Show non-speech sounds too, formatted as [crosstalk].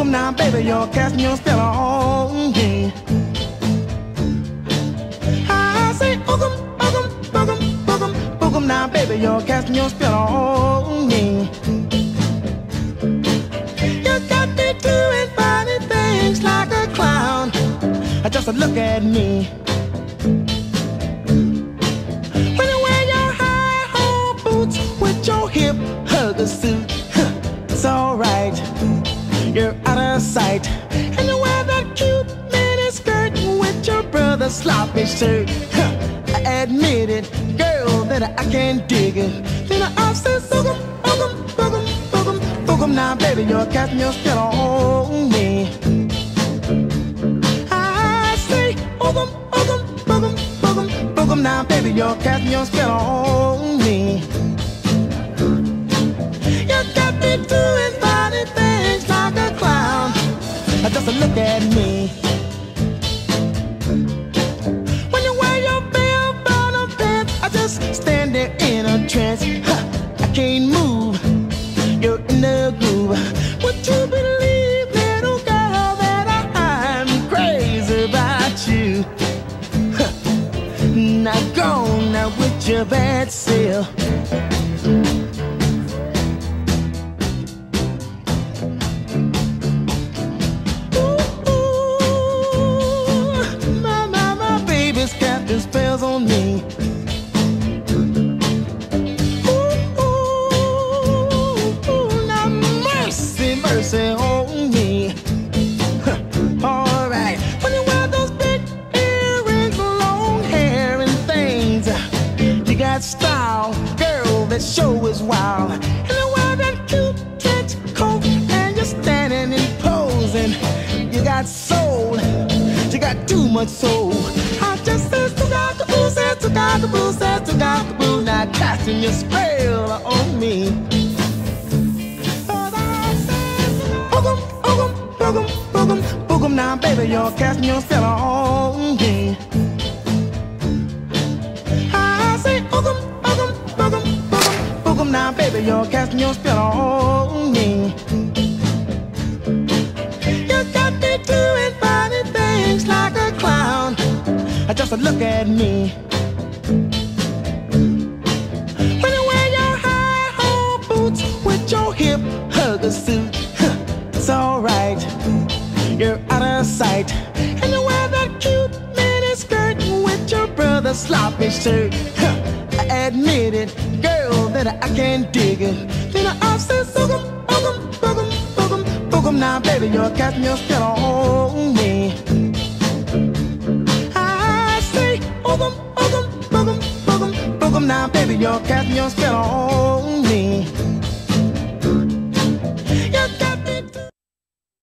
boogum now, baby, you're casting your spell on me. I say boogum, boogum, boogum, boogum, boogum now, baby, you're casting your spell on me. You got me doing funny things like a clown. Just look at me. When you wear your high-hole boots with your hip hugger You're out of sight. And you wear that cute mini skirt with your brother's sloppy shirt. I admit it, girl, that I can't dig it. Then I say, boogum, boogum, boogum, boogum, boogum. Now, baby, you're casting your spell on me. I say, boogum, boogum, boogum, boogum, boogum. Now, baby, you're casting your spell on me. You got me doing Just look at me. When you wear your bell bottom pants, I just stand there in a trance. Huh, I can't move. You're in the groove. Would you believe, little girl, that I'm crazy about you? Huh, Now go now with your bad self. Mercy on oh, me. [laughs] Alright, when you wear those big earrings, long hair and things, you got style, girl, that show is wild. And you wear that cute trench coat, and you're standing and posing. You got soul, you got too much soul. I just said to boo, said to boo, said to boo, now casting your spell boogum, boogum. Now, baby, you're casting your spell on me. I say boogum, boogum, boogum, boogum. Now, baby, you're casting your spell on me. You got me doing funny things like a clown. Just look at me. When you wear your high-hole boots with your hip hugger suit, it's alright. You're out of sight. And you wear that cute mini skirt with your brother's sloppy shirt. I admit it, girl, that I can't dig it. Then I say, boogum, boogum, boogum, boogum, boogum. Now, baby, you're casting your spell on me. I say, boogum, boogum, boogum, boogum, boogum. Now, baby, you're casting your spell on me.